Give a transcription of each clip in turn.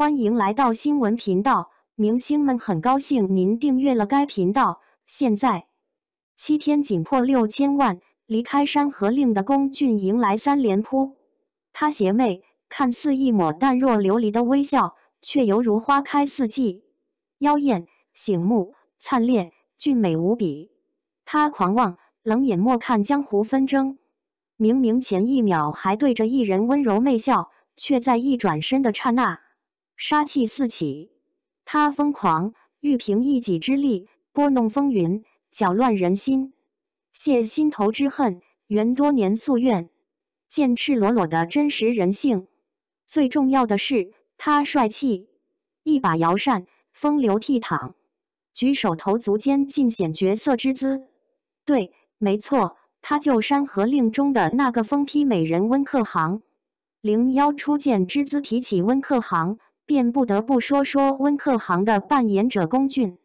欢迎来到新闻频道，明星们很高兴您订阅了该频道。现在，七天仅破六千万，离开《山河令》的龚俊迎来三连扑。他邪魅，看似一抹淡若琉璃的微笑，却犹如花开四季，妖艳、醒目、灿烈、俊美无比。他狂妄，冷眼莫看江湖纷争，明明前一秒还对着一人温柔媚笑，却在一转身的刹那。杀气四起，他疯狂欲凭一己之力拨弄风云，搅乱人心，泄心头之恨，圆多年夙愿，见赤裸裸的真实人性。最重要的是，他帅气，一把摇扇，风流倜傥，举手投足间尽显绝色之姿。对，没错，他就《山河令》中的那个疯批美人温客行。灵妖初见之姿，提起温客行。便不得不说说温客行的扮演者龚俊。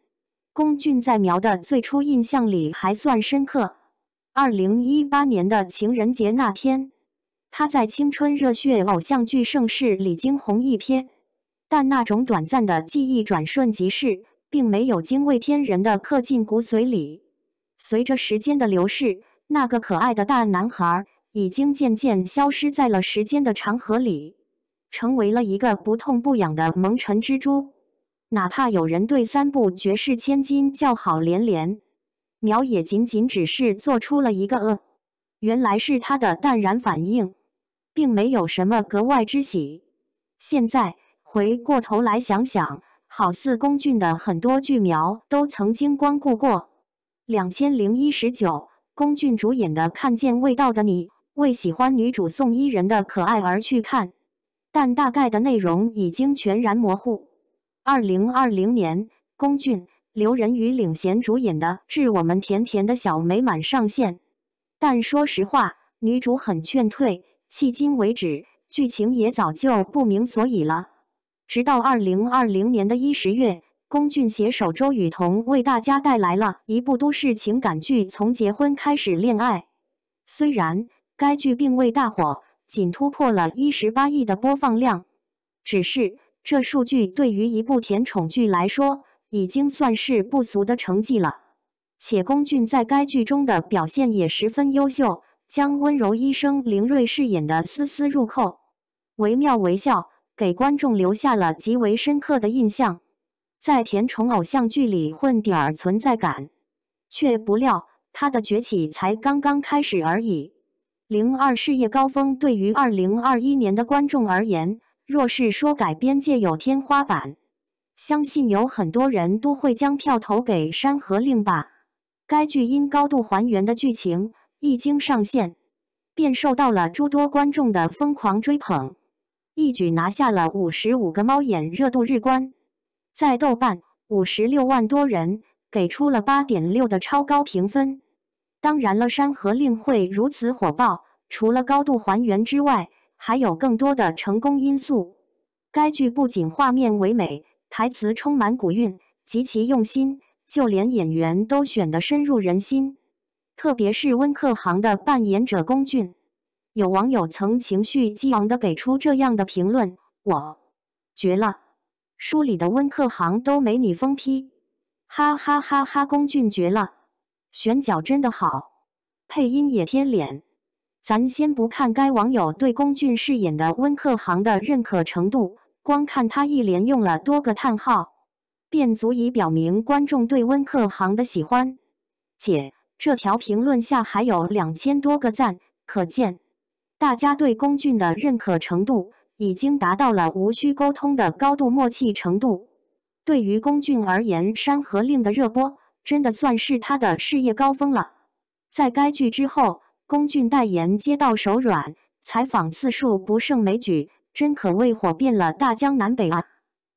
龚俊在苗的最初印象里还算深刻。二零一八年的情人节那天，他在青春热血偶像剧盛世里惊鸿一瞥，但那种短暂的记忆转瞬即逝，并没有惊为天人的刻进骨髓里。随着时间的流逝，那个可爱的大男孩已经渐渐消失在了时间的长河里。成为了一个不痛不痒的蒙尘蜘蛛，哪怕有人对三部绝世千金叫好连连，苗也仅仅只是做出了一个呃，原来是他的淡然反应，并没有什么格外之喜。现在回过头来想想，好似龚俊的很多剧苗都曾经光顾过。两千零一十九，龚俊主演的《看见味道的你》，为喜欢女主宋伊人的可爱而去看。但大概的内容已经全然模糊。二零二零年，龚俊、刘仁宇领衔主演的《致我们甜甜的小美满》上线，但说实话，女主很劝退，迄今为止，剧情也早就不明所以了。直到二零二零年的一十月，龚俊携手周雨彤为大家带来了一部都市情感剧《从结婚开始恋爱》，虽然该剧并未大火。仅突破了一十八亿的播放量，只是这数据对于一部甜宠剧来说，已经算是不俗的成绩了。且龚俊在该剧中的表现也十分优秀，将温柔医生林睿饰演的丝丝入扣，惟妙惟肖，给观众留下了极为深刻的印象。在甜宠偶像剧里混点儿存在感，却不料他的崛起才刚刚开始而已。零二事业高峰对于二零二一年的观众而言，若是说改编界有天花板，相信有很多人都会将票投给《山河令》吧。该剧因高度还原的剧情，一经上线便受到了诸多观众的疯狂追捧，一举拿下了五十五个猫眼热度日冠，在豆瓣五十六万多人给出了八点六的超高评分。当然了，《山河令》会如此火爆，除了高度还原之外，还有更多的成功因素。该剧不仅画面唯美，台词充满古韵，极其用心，就连演员都选得深入人心。特别是温客行的扮演者龚俊，有网友曾情绪激昂地给出这样的评论：“我绝了，书里的温客行都没你疯批，哈哈哈哈！龚俊绝了。”选角真的好，配音也贴脸。咱先不看该网友对龚俊饰演的温客行的认可程度，光看他一连用了多个叹号，便足以表明观众对温客行的喜欢。且这条评论下还有两千多个赞，可见大家对龚俊的认可程度已经达到了无需沟通的高度默契程度。对于龚俊而言，《山河令》的热播。真的算是他的事业高峰了。在该剧之后，龚俊代言接到手软，采访次数不胜枚举，真可谓火遍了大江南北啊！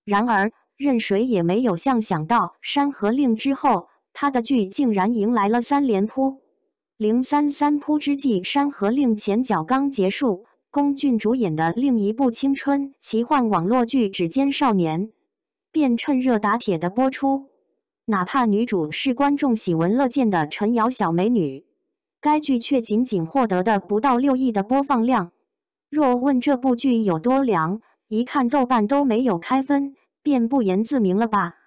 然而，任谁也没有像想到《山河令》之后，他的剧竟然迎来了三连扑。零三三扑之际，《山河令》前脚刚结束，龚俊主演的另一部青春奇幻网络剧《指尖少年》便趁热打铁的播出。哪怕女主是观众喜闻乐见的陈瑶小美女，该剧却仅仅获得的不到六亿的播放量。若问这部剧有多凉，一看豆瓣都没有开分，便不言自明了吧。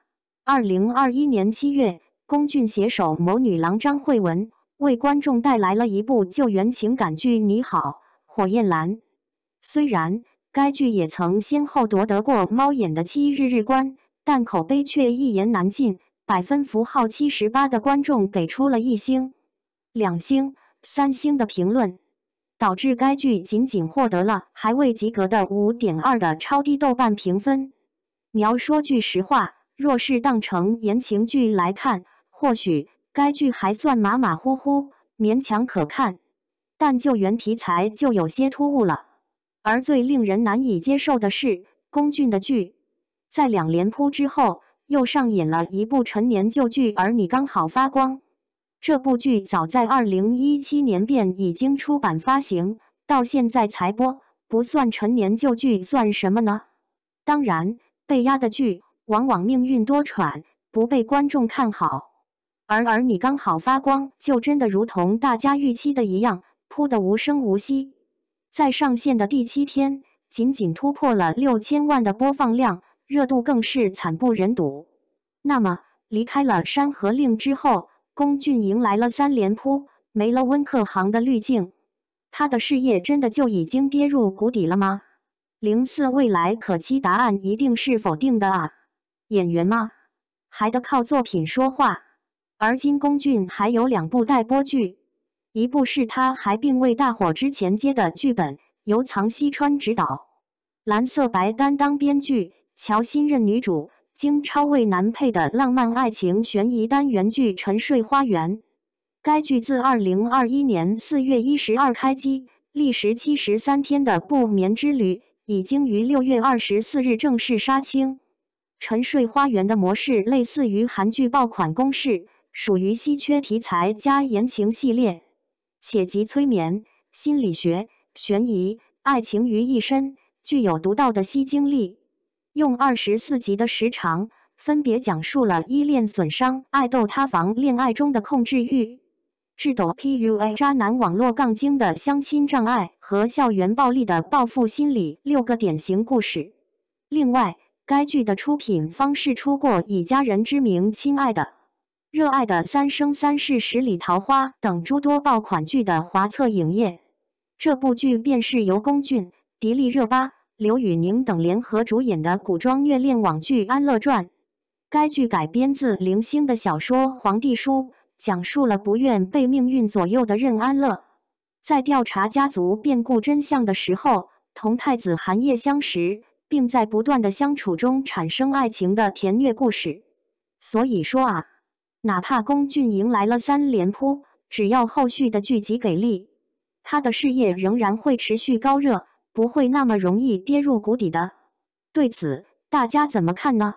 二零二一年七月，龚俊携手某女郎张慧雯，为观众带来了一部救援情感剧《你好，火焰蓝》。虽然该剧也曾先后夺得过猫眼的七日日冠，但口碑却一言难尽，百分符号七十八的观众给出了一星、两星、三星的评论。导致该剧仅仅获得了还未及格的五点二的超低豆瓣评分。你要说句实话，若是当成言情剧来看，或许该剧还算马马虎虎，勉强可看。但救援题材就有些突兀了。而最令人难以接受的是，龚俊的剧在两连扑之后，又上演了一部陈年旧剧《而你刚好发光》。这部剧早在二零一七年便已经出版发行，到现在才播，不算陈年旧剧算什么呢？当然，被压的剧往往命运多舛，不被观众看好。而而你刚好发光，就真的如同大家预期的一样，扑得无声无息。在上线的第七天，仅仅突破了六千万的播放量，热度更是惨不忍睹。那么，离开了《山河令》之后，龚俊迎来了三连扑，没了温客行的滤镜，他的事业真的就已经跌入谷底了吗？零四未来可期答案一定是否定的啊！演员吗？还得靠作品说话。而今龚俊还有两部待播剧，一部是他还并未大火之前接的剧本，由藏西川执导，蓝色白担当编剧，乔新任女主。经超为男配的浪漫爱情悬疑单元剧《沉睡花园》，该剧自二零二一年四月一十二开机，历时七十三天的不眠之旅，已经于六月二十四日正式杀青。《沉睡花园》的模式类似于韩剧爆款公式，属于稀缺题材加言情系列，且集催眠、心理学、悬疑、爱情于一身，具有独到的吸睛力。用二十四集的时长，分别讲述了依恋损伤、爱豆塌房、恋爱中的控制欲、智斗 PUA、渣男网络杠精的相亲障碍和校园暴力的报复心理六个典型故事。另外，该剧的出品方是出过以家人之名亲爱的、热爱的三生三世十里桃花等诸多爆款剧的华策影业。这部剧便是由龚俊、迪丽热巴。刘宇宁等联合主演的古装虐恋网剧《安乐传》，该剧改编自零星的小说《皇帝书》，讲述了不愿被命运左右的任安乐，在调查家族变故真相的时候，同太子韩烨相识，并在不断的相处中产生爱情的甜虐故事。所以说啊，哪怕龚俊迎来了三连扑，只要后续的剧集给力，他的事业仍然会持续高热。不会那么容易跌入谷底的，对此大家怎么看呢？